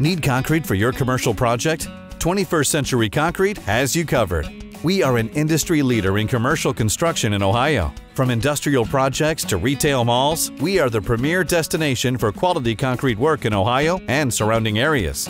Need concrete for your commercial project? 21st Century Concrete has you covered. We are an industry leader in commercial construction in Ohio. From industrial projects to retail malls, we are the premier destination for quality concrete work in Ohio and surrounding areas.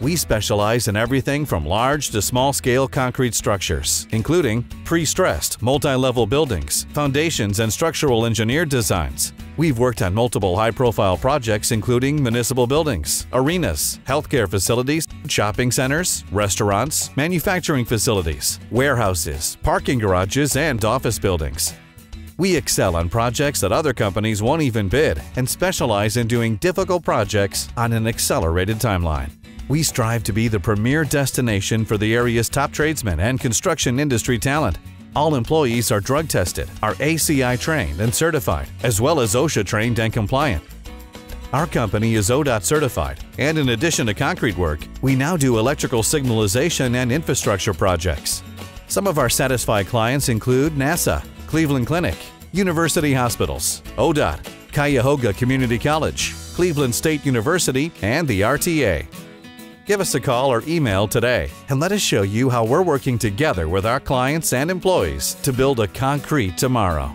We specialize in everything from large to small scale concrete structures, including pre stressed, multi level buildings, foundations, and structural engineered designs. We've worked on multiple high profile projects, including municipal buildings, arenas, healthcare facilities, shopping centers, restaurants, manufacturing facilities, warehouses, parking garages, and office buildings. We excel on projects that other companies won't even bid and specialize in doing difficult projects on an accelerated timeline. We strive to be the premier destination for the area's top tradesmen and construction industry talent. All employees are drug tested, are ACI trained and certified, as well as OSHA trained and compliant. Our company is ODOT certified, and in addition to concrete work, we now do electrical signalization and infrastructure projects. Some of our satisfied clients include NASA, Cleveland Clinic, University Hospitals, ODOT, Cuyahoga Community College, Cleveland State University, and the RTA. Give us a call or email today and let us show you how we're working together with our clients and employees to build a concrete tomorrow.